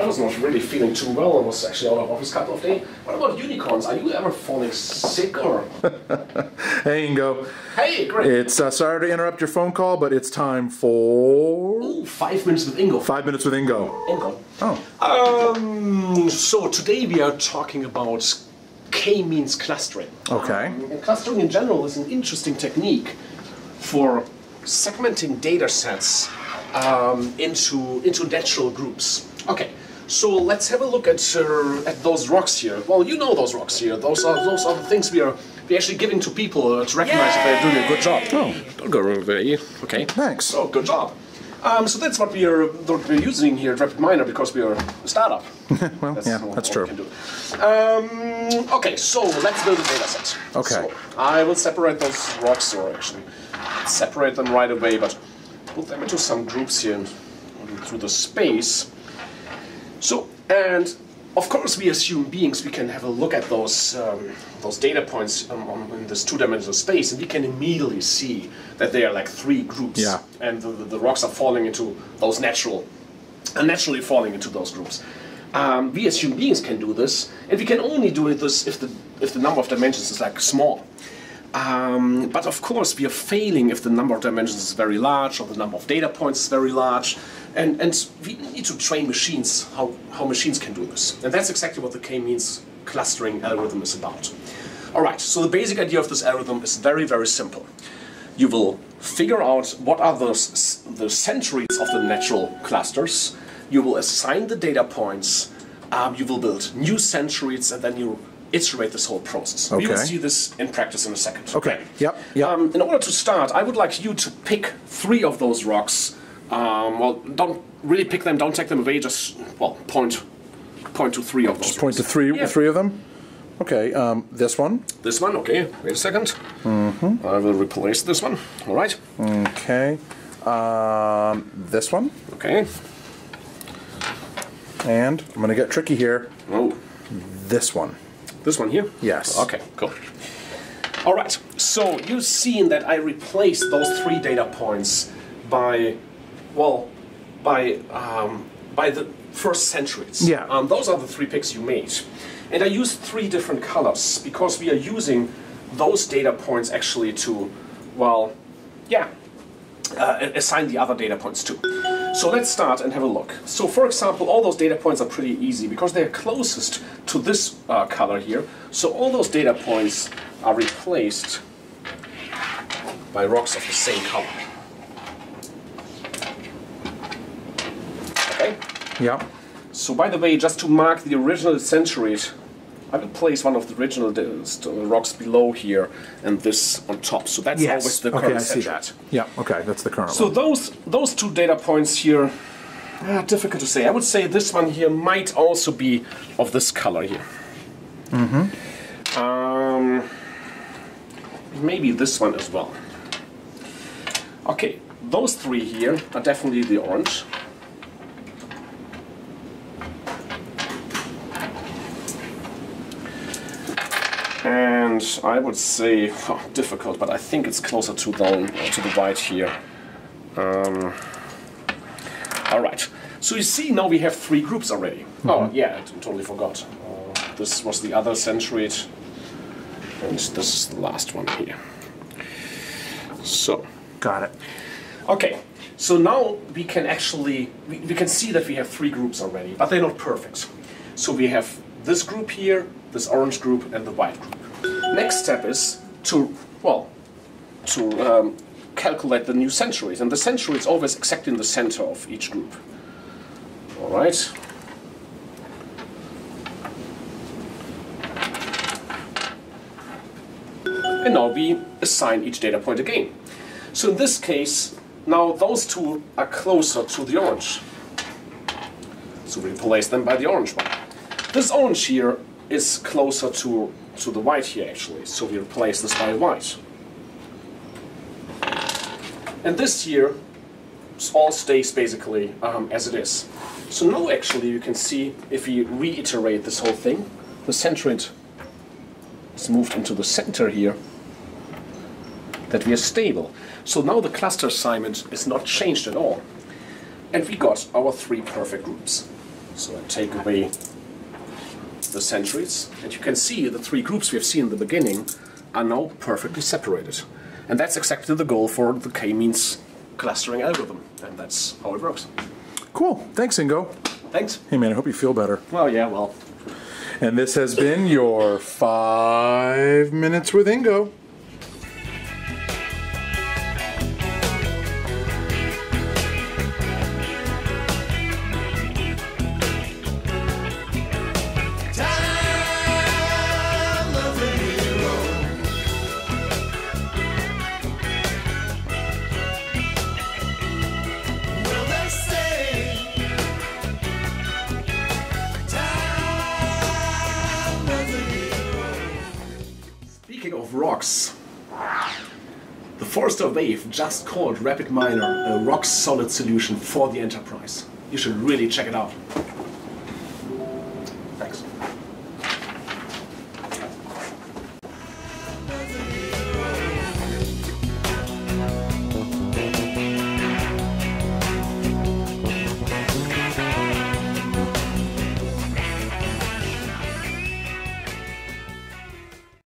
I, was not really feeling too well. I was actually out of office a couple of days. What about unicorns? Are you ever falling sick or? Hey, Ingo. hey, great. It's uh, sorry to interrupt your phone call, but it's time for Ooh, five minutes with Ingo. five minutes with Ingo. Ingo. Oh, Um, so today we are talking about k-means clustering. okay. And clustering in general is an interesting technique for segmenting data sets um, into, into natural groups. Okay, so let's have a look at, uh, at those rocks here. Well, you know those rocks here. Those are, those are the things we are we're actually giving to people uh, to recognize if they're doing a good job. Oh. don't go away. Okay. Thanks. Oh, good job. Um, so that's what we are what we're using here at RapidMiner because we are a startup. Well, yeah, all- that's all true. we can do. Um, okay, so let's build a data set. Okay. So I will separate those rocks, or actually separate them right away, but put them into some groups here through the space. So, and of course, we as human beings, we can have a look at those um, those data points um, on, in this two-dimensional space, and we can immediately see that they are like three groups, Yeah. and the, the, the rocks are falling into those natural, are naturally falling into those groups. Um, we as human beings can do this, and we can only do this if the if the number of dimensions is like small. Um, but of course, we are failing if the number of dimensions is very large or the number of data points is very large. And, and we need to train machines how, how machines can do this. And that's exactly what the k-means clustering algorithm is about. All right, so the basic idea of this algorithm is very, very simple. You will figure out what are the, the centroids of the natural clusters. You will assign the data points. Um, you will build new centroids, and then you iterate this whole process. We will see this in practice in a second. Okay. Yep. Yep. Um, in order to start, I would like you to pick three of those rocks. Um, well, don't really pick them. Don't take them away. Just well, point, point to three of those. Just point to three, Yeah. three of them. Okay. Um, this one. This one, okay. Wait a 2nd Mm-hmm. I will replace this one. All right. Okay. Um, this one. Okay. And I'm gonna get tricky here. Oh, This one. This one here. Yes. Okay. Cool. All right. So you've seen that I replaced those three data points by, well, by um, by the first centroids. Yeah. Um, those are the three picks you made, and I used three different colors because we are using those data points actually to, well, yeah, uh, assign the other data points to. So let's start and have a look. So for example, all those data points are pretty easy because they're closest to this uh, color here. So all those data points are replaced by rocks of the same color. Okay? Yep. So by the way, just to mark the original centroids, I will place one of the original rocks below here and this on top. So that's always the okay, current I see that. Yeah. Okay, that's the current So one. those those two data points here, ah, difficult to say. I would say this one here might also be of this color here. Mm-hmm. Um, maybe this one as well. Okay, those three here are definitely the orange. And I would say oh, difficult, but I think it's closer to the to the white here. Um, all right. So you see, now we have three groups already. Oh yeah, I totally forgot. Uh, this was the other centroid, and this is the last one here. So. Got it. Okay, so now we can actually we, we can see that we have three groups already, but they're not perfect. So we have this group here, this orange group, and the white group. Next step is to well to um, calculate the new centroids, and the centroid is always exactly in the center of each group. All right. And now we assign each data point again. So in this case, now those two are closer to the orange. So we replace them by the orange one. This orange here is closer to, to the white here actually, so we replace this by white. And this here all stays basically um, as it is. So now actually you can see if we reiterate this whole thing, the centroid is moved into the center here that we are stable. So now the cluster assignment is not changed at all. And we got our three perfect groups. So I take away the centroids, and you can see the three groups we have seen in the beginning are now perfectly separated. And that's exactly the goal for the k-means clustering algorithm, and that's how it works. Cool. Thanks, Ingo. Thanks. Hey, man, I hope you feel better. Well, yeah, well, And this has been your five minutes with Ingo. Rocks, the Forrester Wave just called RapidMiner a rock solid solution for the enterprise. You should really check it out.